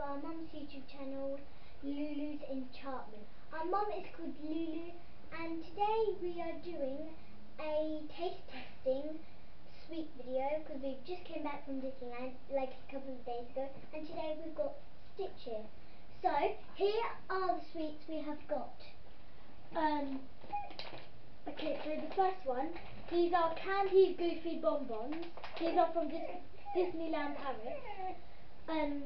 our mum's YouTube channel, Lulu's Enchantment. Our mum is called Lulu and today we are doing a taste testing sweet video because we just came back from Disneyland like a couple of days ago and today we've got Stitch here. So here are the sweets we have got. Um, okay, so the first one, these are candy goofy bonbons. These are from Dis Disneyland Paris. Um,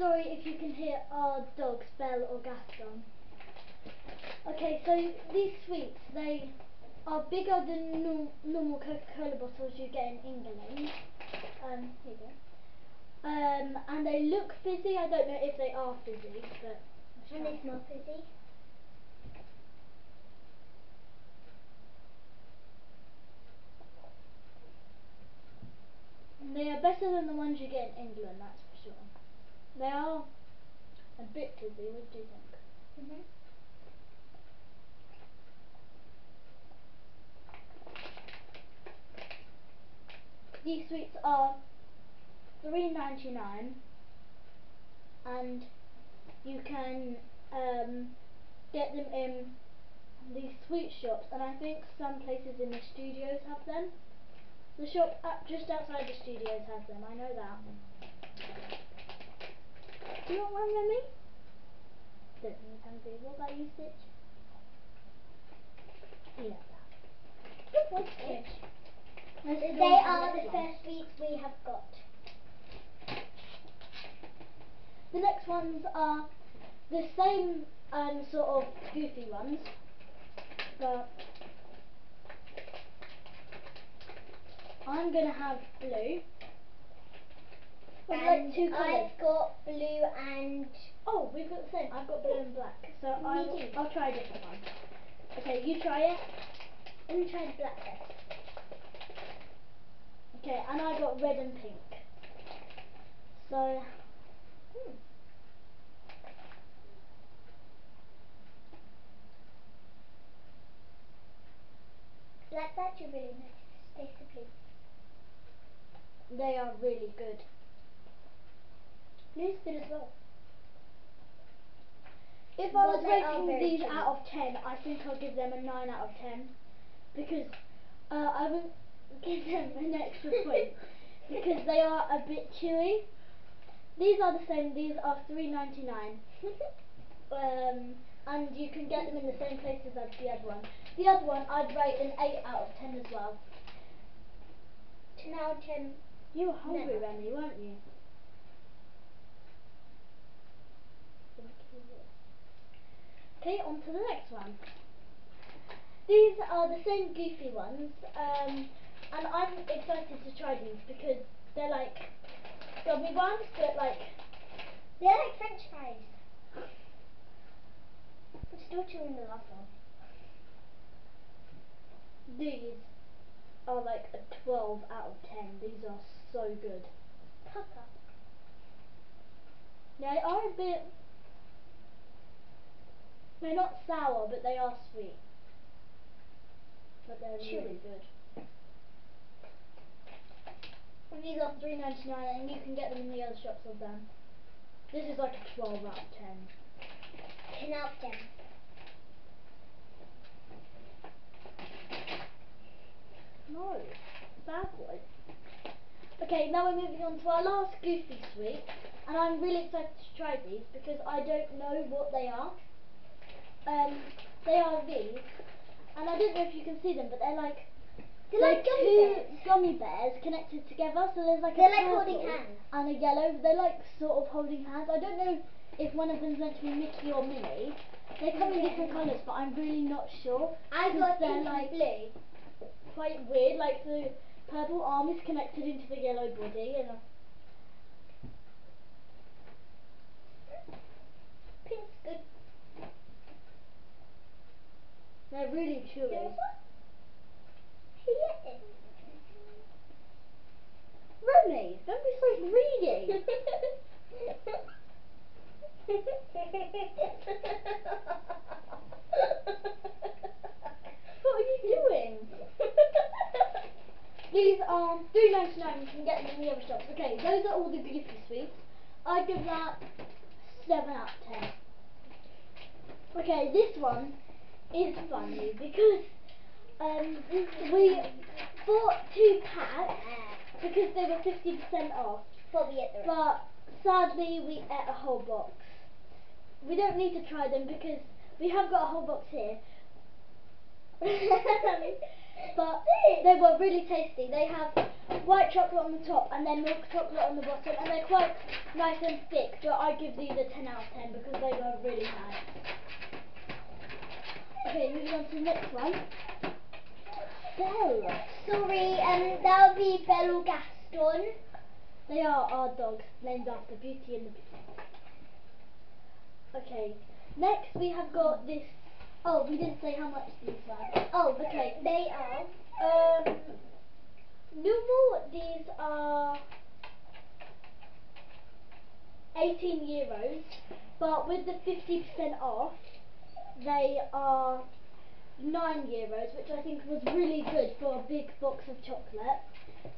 sorry if you can hear our dogs Belle or Gaston. Okay, so these sweets, they are bigger than no normal Coca-Cola bottles you get in England. Um, here you go. Um, and they look fizzy. I don't know if they are fizzy, but and they smell fizzy. They are better than the ones you get in England, that's. They are a bit fizzy. What do you think? Mm -hmm. These sweets are three ninety nine, and you can um, get them in these sweet shops, and I think some places in the studios have them. The shop up just outside the studios has them. I know that. Do you want one, Remy? Don't think he's hungry. What about you, Stitch? Yeah, boy, Stitch. They are the first sweets we have got. The next ones are the same um, sort of goofy ones, but I'm going to have blue. And like two colours. I've got blue and... Oh, we've got the same. I've got blue and black. So I'll, I'll try a different one. Okay, you try it. Let me try the black first. Okay, and I got red and pink. So, hmm. Black batch are really nice. Taste the blue. They are really good. Good as well. If I was rating these out of 10, I think I'll give them a 9 out of 10. Because uh, I would give them an extra point. because they are a bit chewy. These are the same. These are three ninety nine. um, and you can get them in the same places as the other one. The other one I'd rate an eight out of ten as well. Ten out of ten. You were hungry. Remy, weren't you? Okay, on to the next one. These are the same goofy ones, um, and I'm excited to try these because they're like gummy ones, but like they're like French fries. I'm still chewing the last one. These are like a 12 out of 10. These are so good. Papa. They are a bit. They're not sour, but they are sweet. But they're Chewy. really good. And these are three ninety nine, and you can get them in the other shops of them. This is like a 12 out of 10. 10 out of 10. No, bad boy. Okay, now we're moving on to our last Goofy Sweet, and I'm really excited to try these because I don't know what they are. Um, they are these, and I don't know if you can see them, but they're like they're like gummy two bears. gummy bears connected together. So there's like they're a like holding hands and a yellow. They're like sort of holding hands. I don't know if one of them's meant to be Mickey or Minnie. They come in different colours, but I'm really not sure. I got they're like blue. Quite weird, like the purple arm is connected into the yellow body, and. Pink's good. They're really chewy. Remy, don't be so greedy. what are you doing? These are three ninety nine. You can get them in the other shops. Okay, those are all the goofy sweets. I give that seven out of ten. Okay, this one is funny because um, we bought two packs because they were fifty percent off. But we ate the. But sadly, we ate a whole box. We don't need to try them because we have got a whole box here. but they were really tasty. They have white chocolate on the top and then milk chocolate on the bottom, and they're quite nice and thick. But I give these a 10 out of 10 because they were really nice. Okay, moving on to the next one. Belle. Sorry, um, that would be Belle Gaston. They are our dogs, named after Beauty and the Beast. Okay, next we have got this. Oh, we didn't say how much these are. Oh, Okay. They are. Um, normal, these are 18 euros, but with the 50% off, they are 9 euros, which I think was really good for a big box of chocolate.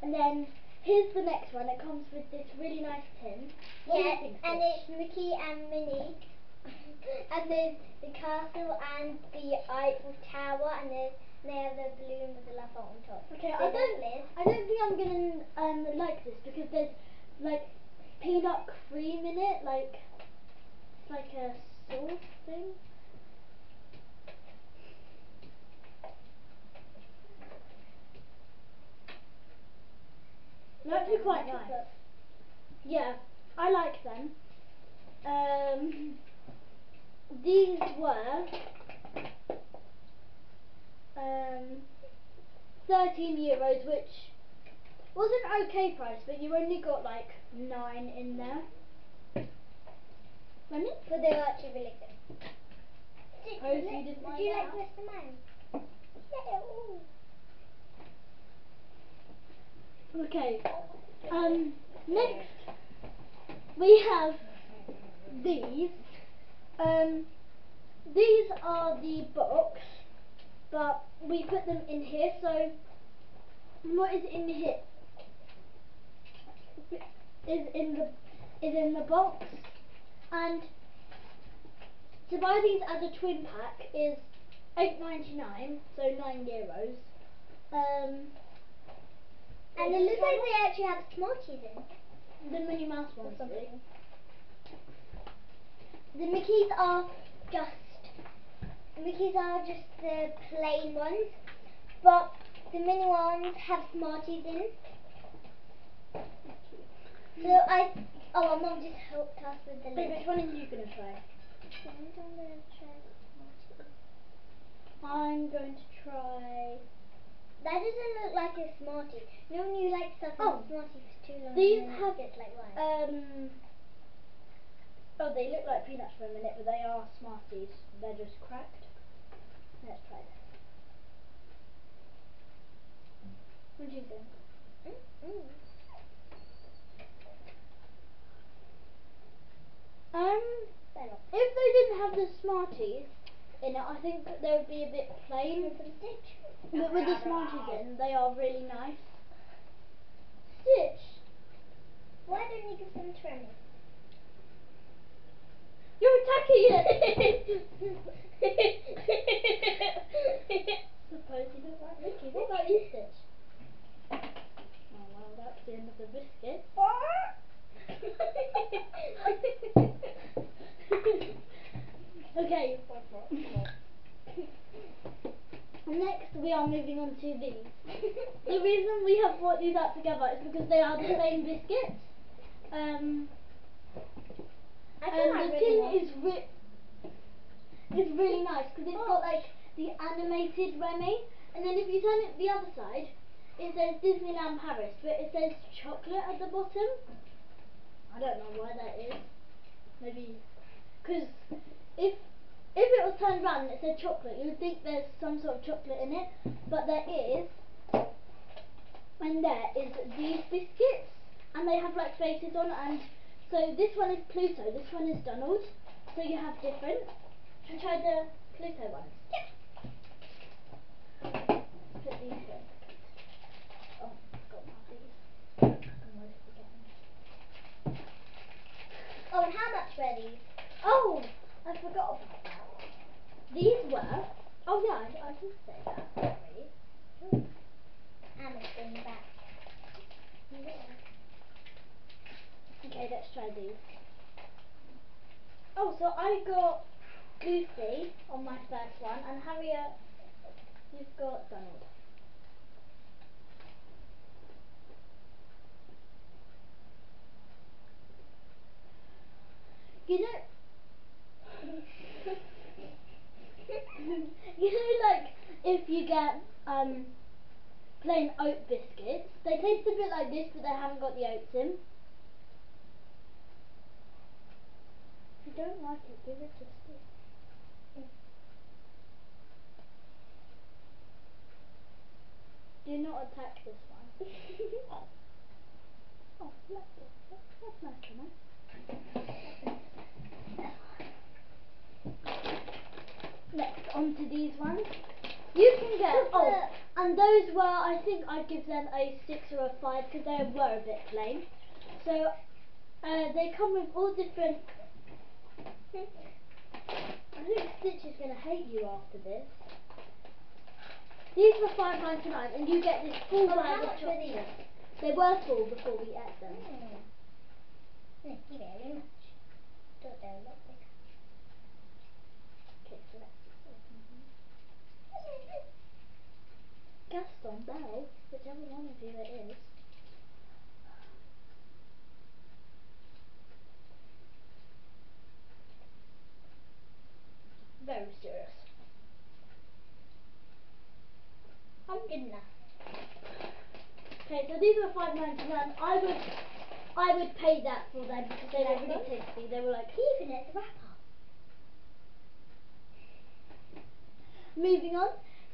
And then here's the next one. It comes with this really nice tin. What Yeah, and it's Mickey and Minnie. and there's the castle and the Eiffel Tower, and there's, they have the balloon with the heart on top. Okay, So I don't, Liz. I don't think I'm gonna um like this because there's like peanut cream in it, like it's like a sauce thing. They're actually quite nice. Yeah, I like them. Um, these were um, 13 euros, which was an okay price, but you only got like nine in there. Remy? But they were actually really good. Did, Oh, you you didn't would like you like the rest of mine? Yeah, ooh. Okay. Um, next we have these. Um, these are the box, but we put them in here. So what is in here? Is in the is in the box, and to buy these as a twin pack is eight ninety nine, so nine euros. Um, And it looks like they actually have Smarties in. the Minnie Mouse ones. The Mickeys are just Mickeys are just the plain ones, but the mini ones have Smarties in. So I oh our mum just helped us with the lid. which one are you gonna try? I'm gonna try Smarties. I'm going to try. That doesn't look like a Smartie. No when you like stuff in Oh. Smartie for too long These have gets like one. um. Oh, they look like peanuts for a minute, but they are Smarties. They're just cracked. Let's try this. What do you think? Mm, mm. Um, if they didn't have the Smarties in it, I think that they would be a bit plain. Want some Stitch? But with the Smarties in, they are really nice. Stitch, Why don't you give them to Remy? you're attacking it. Suppose you don't like Mickey. What about you, Stitch? Oh well, that's the end of the biscuit. okay. Next, we are moving on to these. the reason we have brought these out together is because they are the same biscuits. Um, and like the tin is re- is really nice because it's got like the animated Remy, and then if you turn it the other side, it says Disneyland Paris, but it says chocolate at the bottom. I don't know why that is. Maybe because if if it was turned around and it said chocolate, you would think there's some sort of chocolate in it, but there is. And there is these biscuits, and they have like faces on, and so this one is Pluto, this one is Donald. So you have different. We try the Pluto ones? Put these. Oh, got one. Oh, and how much were these? Oh, I forgot about that. These were. Oh yeah, I, I can say that. Sorry. Hammer's in the back. Okay, let's try these. Oh, so I got Lucy on my first one, and Harriet, you've got Donald. You know, you know, like if you get um plain oat biscuits, they taste a bit like this, but they haven't got the oats in. If you don't like it, give it to Steve. Do not attack this one. oh, that's, that's, that's nice to know. Next, on to these ones. You can get, oh, and those were, I think I'd give them a 6 or a 5 because they were a bit plain. So, uh, they come with all different, I think Stitch is going to hate you after this. These were five ninety nine, and you get this full Oh, bag of much were these? chocolates. They were full before we ate them. Mm. Thank you very much. They were a lot bigger. Okay, so let's just open them. Gaston, Belle, whichever one of you it is. Very serious. I'm good enough. Okay, so these were five ninety nine. I would, I would pay that for them because they were Like really what? tasty. They were like. Even as a wrapper. Moving on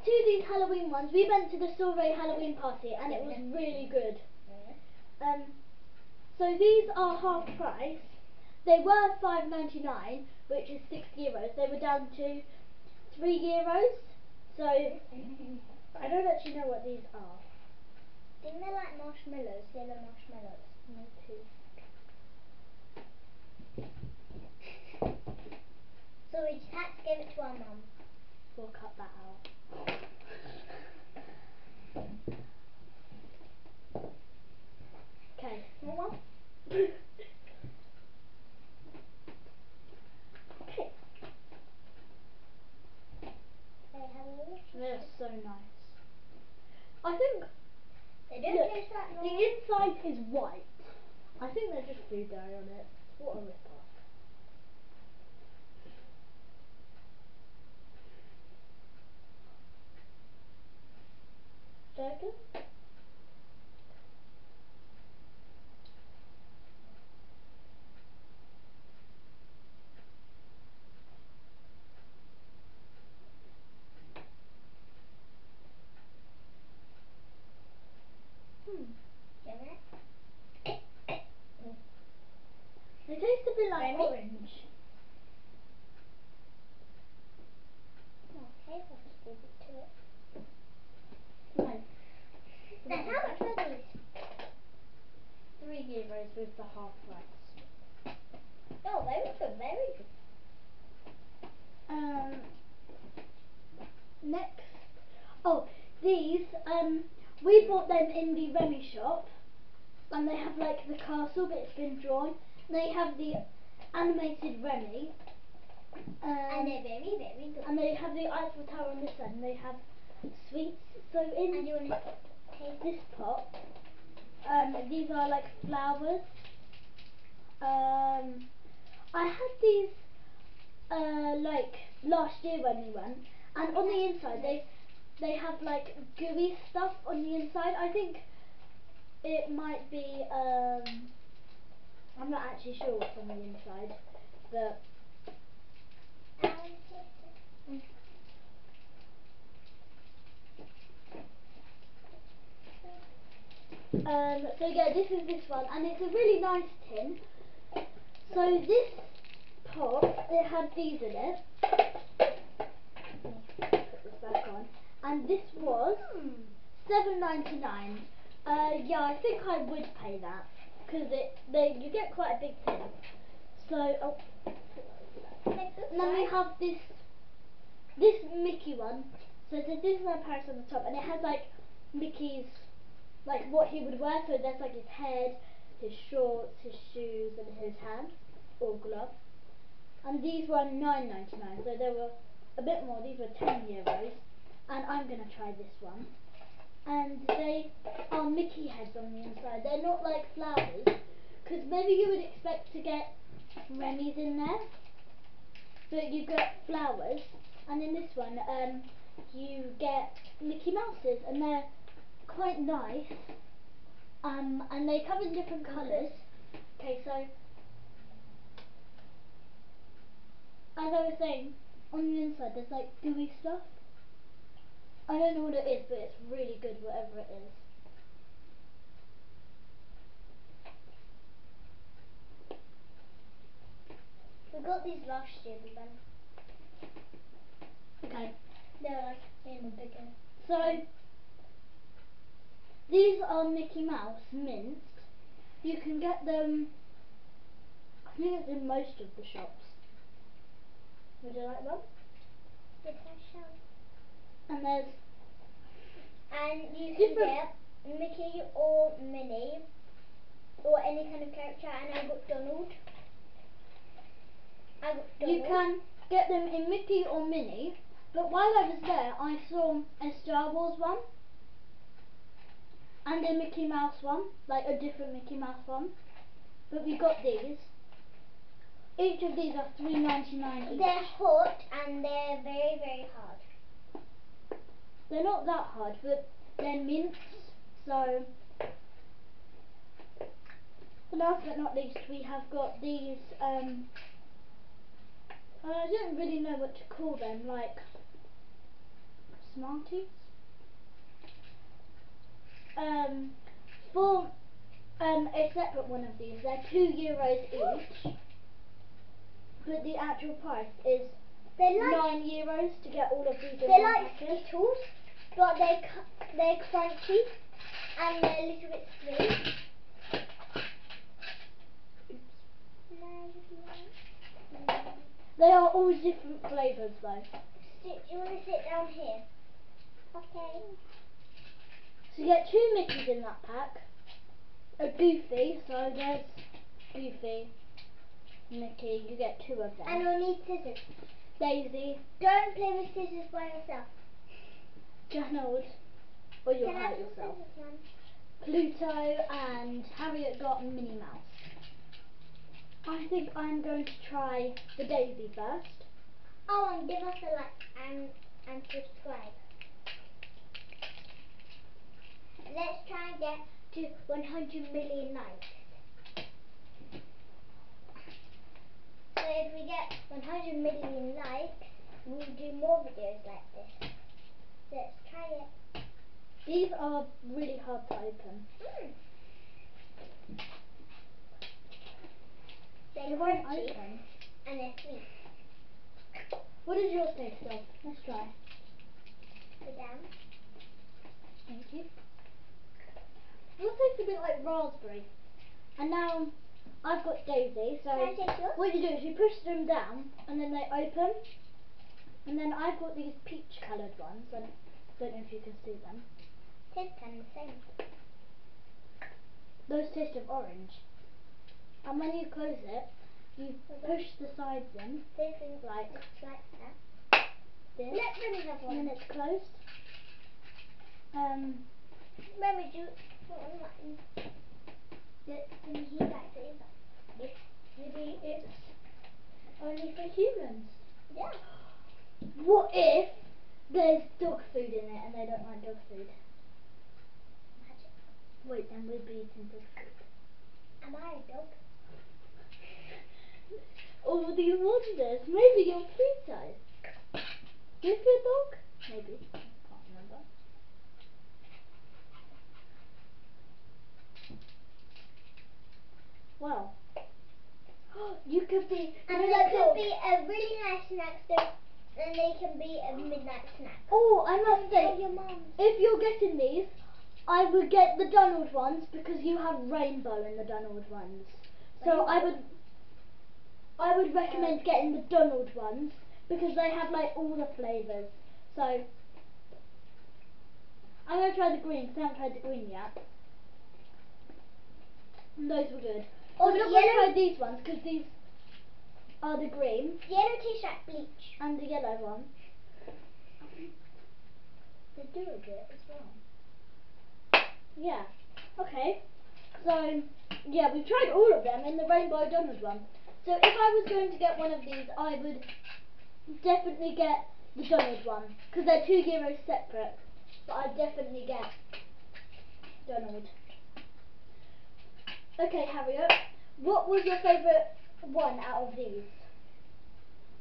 to these Halloween ones. We went to the Soiree Halloween party and it was really good. Um, so these are half price. They were five ninety nine, which is six euros. They were down to three euros. So I don't actually know what these are. Think they're like marshmallows, yellow marshmallows. Me too. So we just had to give it to our mum. We'll cut that out. Okay. More one? okay. They have a little. They're so nice. I think They don't Look, the inside is white. I think there's just food dye on it. What a rip off. Joking? Hmm. Do you know? They taste a bit like Remy? orange. Okay, I'll just leave it to it. No. And how much are these? Three euros with the half price. Oh, very good. Um. Next. Oh, these. Um. We bought them in the Remy shop, and they have like the castle, but it's been drawn. They have the animated Remy. Um, and they're very, very good. and they have the Eiffel Tower on this side, and they have sweets. So in And you want to this pot, um, these are like flowers. Um, I had these uh, like last year when we went, and on the inside they they have like gooey stuff on the inside. I think it might be. Um, I'm not actually sure what's on the inside, but. Um, so yeah, this is this one, and it's a really nice tin. So this pot, it had these in it. Put this back on, and this was seven ninety nine. Uh, yeah, I think I would pay that because it they you get quite a big tin. So, oh, and then we have this this Mickey one. So it says Disneyland Paris on the top, and it has like Mickey's like what he would wear. So there's like his head, his shorts, his shoes, and his hand or glove. And these were nine ninety nine, so they were a bit more. These were ten euros, and I'm gonna try this one. And they are Mickey heads on the inside. They're not like flowers, because maybe you would expect to get Remy's in there, but you get flowers. And in this one, um, you get Mickey Mouses, and they're quite nice. Um, and they come in different colours. Okay, so as I was saying, on the inside there's like gooey stuff. I don't know what it is, but it's really good, whatever it is. We got these last year, went. Okay, They were like in a bigger. so these are Mickey Mouse mints. You can get them. I think it's in most of the shops. Would you like one? Yes, I shall. And there's And you can get Mickey or Minnie or any kind of character. And I got Donald. I got Donald. You can get them in Mickey or Minnie, but while I was there, I saw a Star Wars one and a Mickey Mouse one, like a different Mickey Mouse one. But we got these. Each of these are three ninety nine each. They're hot and they're very very hard. They're not that hard, but they're mints, so. Last but not least, we have got these. Um, I don't really know what to call them, like Smarties. Um, for um, a separate one of these, they're two euros each, but the actual price is They're like nine euros to get all of these they're like packet. Skittles, but they're cu- they're crunchy and they're a little bit sweet. They are all different flavours though. Do you want to sit down here? Okay. So you get two Mickeys in that pack. A Goofy, so there's Goofy, Mickey, you get two of them. And you'll need scissors. Daisy, Don't play with scissors by yourself. Donald, or you'll Can hurt yourself. Pluto and Harriet got Minnie Mouse. I think I'm going to try the Daisy first. Oh, and give us a like and and subscribe. Let's try and get to 100 million likes. So if we get 100 million likes, we'll do more videos like this. Let's try it. These are really hard to open. Mm. They They're won't crunchy open. and they're sweet. What does yours taste of? Let's try. Put down. Thank you. Yours tastes a bit like raspberry. And now I've got Daisy, so what you do is you push them down and then they open. And then I've got these peach coloured ones. I don't know if you can see them. Tastes kind of the same. Those taste of orange. And when you close it, you push the sides in like like that. this. Let me have And then one. it's closed. Um, Let me do one mine. Let me hear that flavor. Yes. maybe it's only for humans. Yeah. What if there's dog food in it and they don't like dog food? Magic. Wait, then we'd be eating dog food. Am I a dog? All these wonders. Maybe you're Pluto. Is your dog? Maybe. Can't remember. Well. you could be. And they could be a really nice snack, so, and they can be a midnight snack. Oh, I must say, your if you're getting these, I would get the Donald ones because you have rainbow in the Donald ones. So I would. I would recommend uh, getting the Donald ones because they have like all the flavours. So I'm gonna try the green because I haven't tried the green yet. And those were good. Oh, the gonna try these ones because these are the green Yellow t-shirt bleach. and the yellow one. They do a bit as well. Yeah. Okay. So yeah, we've tried all of them in the Rainbow Donald one. So if I was going to get one of these, I would definitely get the Donald one because they're two euros separate. But I'd definitely get Donald. Okay, Harriet. What was your favourite one out of these?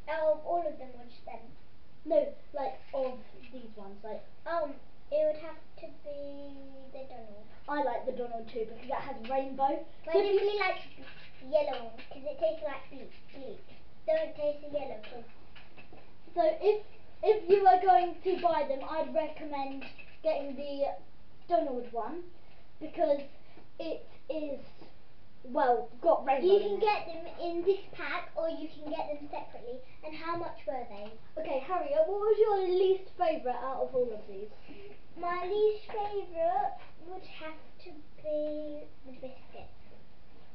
Out of all of them, which then? No, like of these ones. Like Um, it would have to be the Donald. I like the Donald too because that has rainbow. But So I you- really like the yellow because it tastes like bleach. bleach. Don't taste the yellow 'cause So if if you are going to buy them, I'd recommend getting the Donald one because it is well got rainbow. you can get them in this pack or you can get them separately. And how much were they? Okay, Harriet, what was your least favourite out of all of these? My least favourite would have to be the biscuit.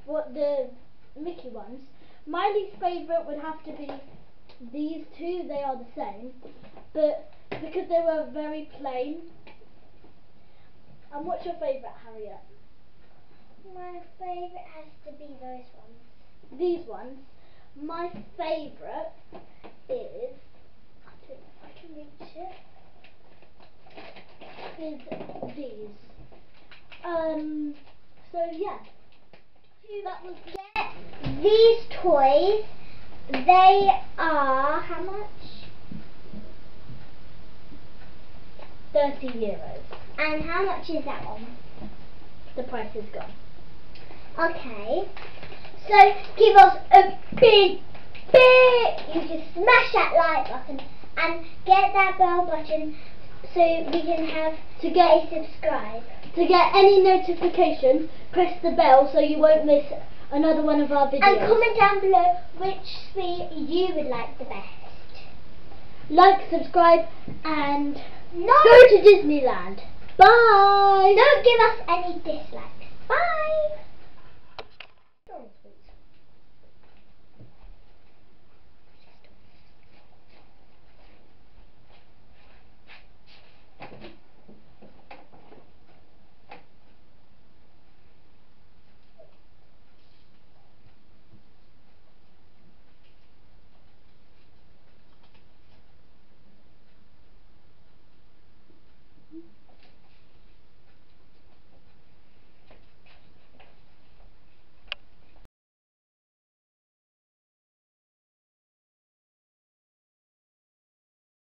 What the Mickey ones? My least favourite would have to be these two. They are the same, but because they were very plain. And what's your favourite, Harriet? My favourite has to be those ones. these ones. My favourite is I don't know if I can reach it. Is these. Um so yeah. That was these toys. They are how much? thirty euros. And how much is that one? The price is gone. Okay. So give us a big, big. You just smash that like button and get that bell button so we can have To get a subscribe. to get any notification, press the bell so you won't miss another one of our videos. And comment down below which sweet you would like the best. like, subscribe and No, go to Disneyland. Bye. don't give us any dislikes. Bye.